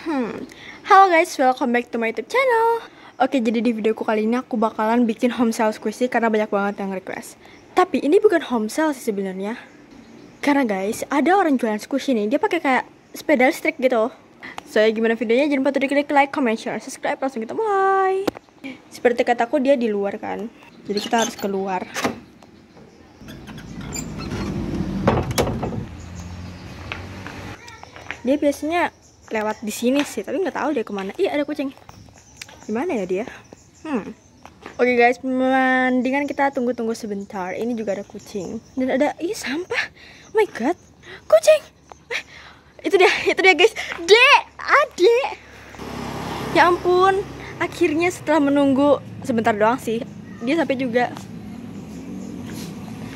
Hmm. Halo guys, welcome back to my YouTube channel. Oke, jadi di videoku kali ini aku bakalan bikin home sale squishy karena banyak banget yang request. Tapi ini bukan home sale sih sebenarnya. Karena guys, ada orang jualan squishy nih, dia pakai kayak sepeda listrik gitu. So, ya gimana videonya? Jangan lupa untuk klik like, comment, share, subscribe. Langsung kita mulai. Seperti kataku dia di luar kan. Jadi kita harus keluar. Dia biasanya lewat di sini sih, tapi nggak tahu dia ke mana. Iya ada kucing. Gimana ya dia? Hmm. Oke guys, mendingan kita tunggu-tunggu sebentar. Ini juga ada kucing dan ada ih sampah. Oh my god, kucing. Eh, itu dia, itu dia guys. Dek, adek. Ya ampun, akhirnya setelah menunggu sebentar doang sih, dia sampai juga.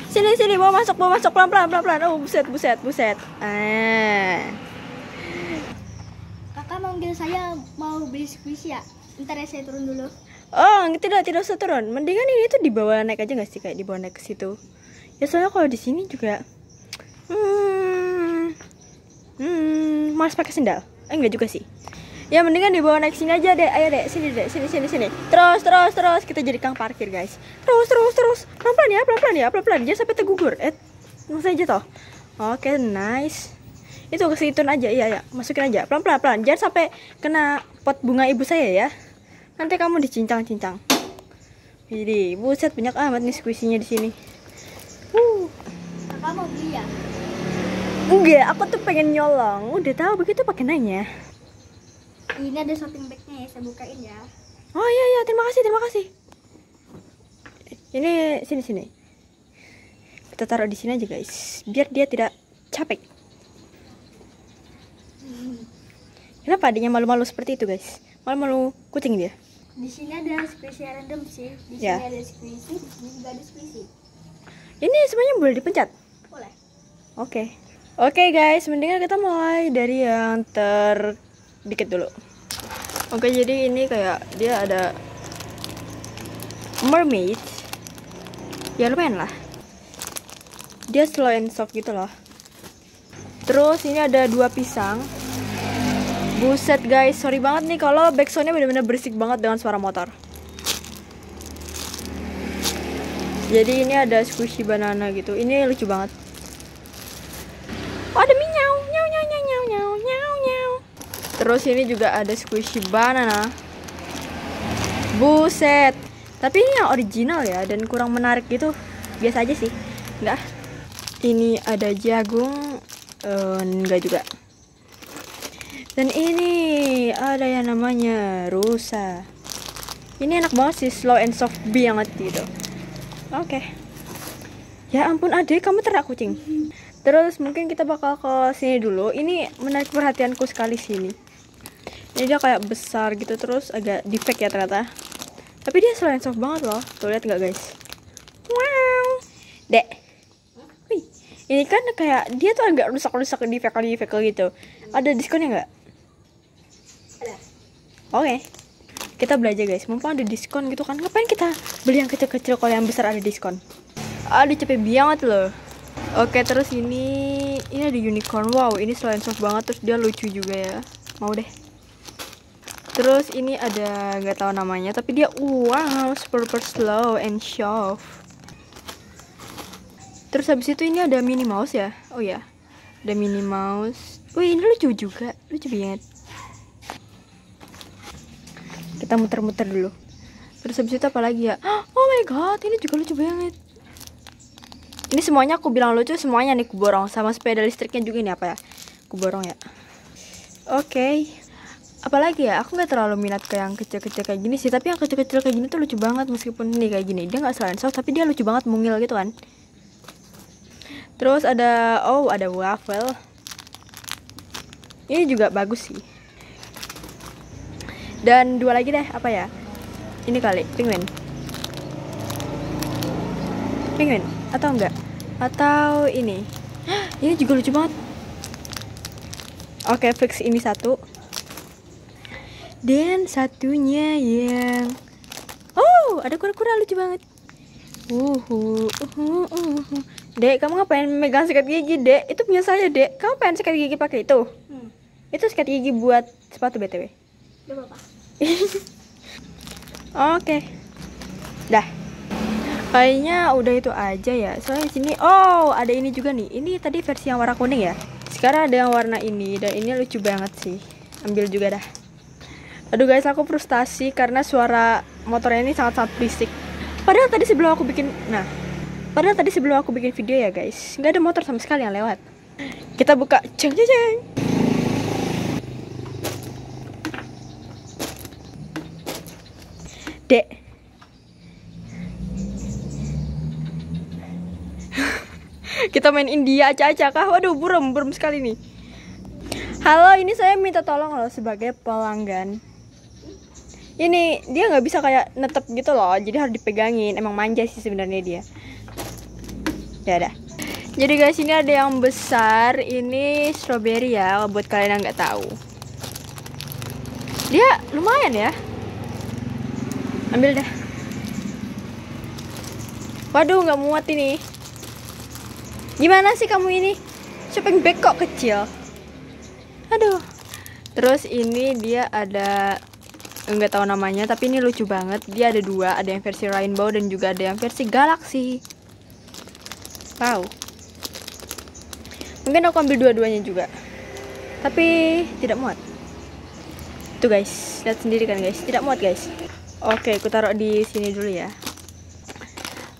Sini sini, mau masuk, mau masuk pelan pelan pelan pelan. Oh buset buset buset. Ah. Manggil saya mau beli squishy ya? Ntar ya saya turun dulu. Oh, tidak tidak usah turun. Mendingan ini tuh dibawa naik aja nggak sih kayak dibawa naik ke situ. Ya soalnya kalau di sini juga hmm hmm mas pakai sendal. Eh enggak juga sih. Ya mendingan dibawa naik sini aja deh. Ayo deh, sini deh, sini sini sini. Terus terus terus kita jadi kang parkir, guys. Terus terus terus. Pelan-pelan ya, pelan-pelan ya, pelan-pelan. Jangan sampai tergugur. Eh, langsung aja toh. Oke, nice. Itu ke situ aja, iya ya. Masukin aja. Pelan-pelan pelan. Jangan sampai kena pot bunga ibu saya ya. Nanti kamu dicincang-cincang. Jadi, buset banyak amat nih squishy-nya di sini. Uh, Kakak mau beli ya? enggak, aku tuh pengen nyolong. Udah tahu begitu pakai nanya. Ini ada shopping bagnya ya, saya bukain ya. Oh iya iya, terima kasih, terima kasih. Ini sini sini. Kita taruh di sini aja guys, biar dia tidak capek. Kenapa adanya malu-malu seperti itu guys? Malu-malu kucing dia. Di sini ada squishy random sih. Di sini Ya. ada squishy, di sini juga ada squishy. Ini semuanya boleh dipencet. Boleh. Oke. Oke guys, mendingan kita mulai dari yang ter dikit dulu. Oke, jadi ini kayak dia ada mermaid. Ya lumayan lah. Dia slow and soft gitu loh. Terus ini ada dua pisang. Buset guys, sorry banget nih kalau backsoundnya bener-bener berisik banget dengan suara motor. Jadi ini ada squishy banana gitu. Ini lucu banget. Oh, ada minyau, nyau nyau nyau nyau nyau nyau nyau. Terus ini juga ada squishy banana. Buset. Tapi ini yang original ya dan kurang menarik gitu. Biasa aja sih. Enggak. Ini ada jagung. Eh, enggak juga. Dan ini ada yang namanya rusa. Ini enak banget sih, slow and soft banget gitu. Oke. Ya ampun adek, kamu terak kucing. Terus mungkin kita bakal ke sini dulu. Ini menarik perhatianku sekali sini. Ini dia kayak besar gitu terus agak defect ya ternyata. Tapi dia slow and soft banget loh. Tuh lihat nggak guys? Wow. Dek. Ini kan kayak dia tuh agak rusak-rusak defect defect gitu. Ada diskonnya nggak? Oke. Kita belajar guys, mumpung ada diskon gitu kan. Ngapain kita beli yang kecil-kecil kalau yang besar ada diskon? Aduh cepet banget loh. Oke, terus ini ini ada unicorn. Wow, ini selain soft banget terus dia lucu juga ya. Mau deh. Terus ini ada nggak tahu namanya, tapi dia wow, super slow and soft. Terus habis itu ini ada Minnie Mouse ya? Oh ya. Ada Minnie Mouse. Wih, ini lucu juga. Lucu banget kita muter-muter dulu. Terus habis itu apa lagi ya? Oh my god ini juga lucu banget. Ini semuanya aku bilang lucu semuanya nih kuborong sama sepeda listriknya juga ini apa ya? Kuborong ya. Oke. Apalagi ya? Aku nggak terlalu minat ke yang kecil-kecil kayak gini sih. Tapi yang kecil-kecil kayak gini tuh lucu banget meskipun ini kayak gini. Dia nggak selain soft tapi dia lucu banget mungil gitu kan. Terus ada oh ada waffle. Ini juga bagus sih dan dua lagi deh apa ya? Ini kali penguin. Penguin atau enggak? Atau ini? Ini juga lucu banget. Oke fix ini satu. Dan satunya yang oh ada kura-kura lucu banget. Uhu uhu uhu. Dek kamu ngapain megang sikat gigi dek? Itu punya saya dek. Kamu pengen sikat gigi pakai itu? Hmm. itu sikat gigi buat sepatu btw Oke. Dah. Kayaknya udah itu aja ya. Soalnya sini oh, ada ini juga nih. Ini tadi versi yang warna kuning ya. Sekarang ada yang warna ini dan ini lucu banget sih. Ambil juga dah. Aduh guys, aku frustasi karena suara motornya ini sangat-sangat berisik. Padahal tadi sebelum aku bikin nah, padahal tadi sebelum aku bikin video ya guys, nggak ada motor sama sekali yang lewat. Kita buka ceng ceng ceng. Dek. Kita main India acak-acak kah? Waduh, buram, buram sekali nih. Halo, ini saya minta tolong loh sebagai pelanggan. Ini dia nggak bisa kayak netep gitu loh, jadi harus dipegangin. Emang manja sih sebenarnya dia. Ya dah. Jadi guys, ini ada yang besar. Ini strawberry ya, buat kalian yang nggak tahu. Dia lumayan ya. Ambil dah. Waduh, nggak muat ini. Gimana sih kamu ini? Shopping bag kok kecil? Aduh. Terus ini dia ada nggak tahu namanya, tapi ini lucu banget. Dia ada dua, ada yang versi rainbow dan juga ada yang versi galaxy. Wow. Mungkin aku ambil dua-duanya juga. Tapi tidak muat. Tuh guys, lihat sendiri kan guys, tidak muat guys. Oke, aku taruh di sini dulu ya.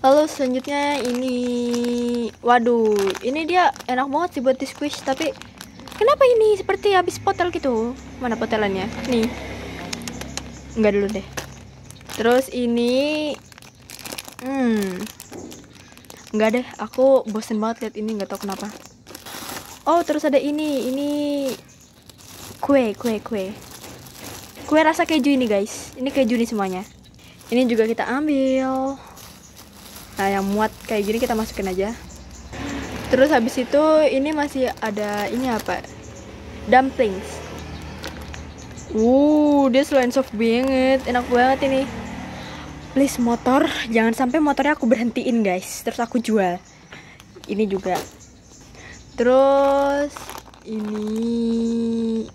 Lalu selanjutnya ini, waduh, ini dia enak banget sih buat di squish. Tapi kenapa ini seperti habis potel gitu? Mana potelannya? Nih, enggak dulu deh. Terus ini, hmm, enggak deh. Aku bosen banget lihat ini, nggak tahu kenapa. Oh, terus ada ini, ini kue, kue, kue. Kue rasa keju ini guys. Ini keju nih semuanya. Ini juga kita ambil. Nah, yang muat kayak gini kita masukin aja. Terus habis itu ini masih ada ini apa? Dumplings. Uh, dia selain soft banget, enak banget ini. Please motor, jangan sampai motornya aku berhentiin guys, terus aku jual. Ini juga. Terus ini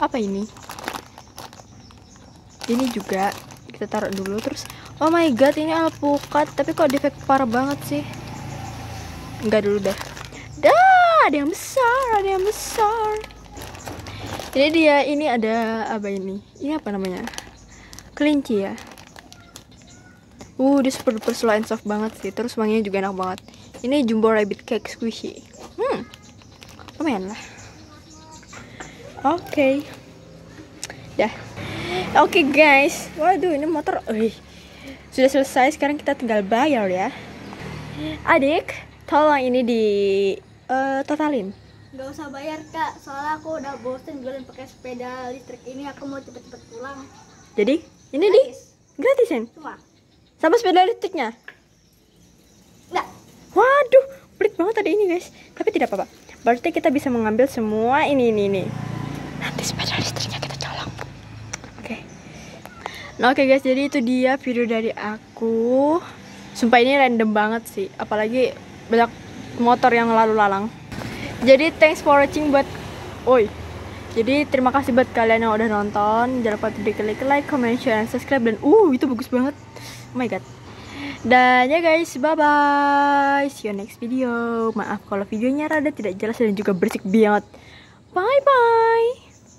apa ini? Ini juga kita taruh dulu terus oh my god ini alpukat tapi kok defect parah banget sih? Enggak dulu dah dah ada yang besar ada yang besar. Jadi dia ini ada apa ini? Ini apa namanya? Kelinci ya? Uh dia super duper slow and soft banget sih terus wanginya juga enak banget. Ini jumbo rabbit cake squishy. Hmm lumayan lah. Oke. Okay. dah Oke okay, guys, waduh ini motor, Ui, sudah selesai. Sekarang kita tinggal bayar ya. Adik, tolong ini di uh, totalin. Gak usah bayar kak, soalnya aku udah bosen jalan pakai sepeda listrik ini. Aku mau cepet-cepet pulang. Jadi ini di Gratis. Cuma, sama sepeda listriknya. enggak. Waduh, pelit banget tadi ini guys. Tapi tidak apa-apa. Berarti kita bisa mengambil semua ini ini ini. Nanti sepeda listriknya. Nah oke guys, jadi itu dia video dari aku. Sumpah ini random banget sih. Apalagi banyak motor yang lalu lalang. Jadi thanks for watching buat Oi. Jadi terima kasih buat kalian yang udah nonton. Jangan lupa di klik like, comment, share, dan subscribe dan uh itu bagus banget. Oh my god. Dan ya guys, bye bye. See you next video. Maaf kalau videonya rada tidak jelas dan juga berisik banget. Bye bye.